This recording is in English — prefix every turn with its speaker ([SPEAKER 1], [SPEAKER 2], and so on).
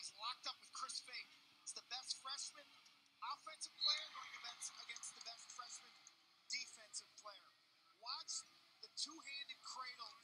[SPEAKER 1] he's locked up with Chris Fake. It's the best freshman offensive player going against, against the best freshman defensive player. Watch the two-handed cradle,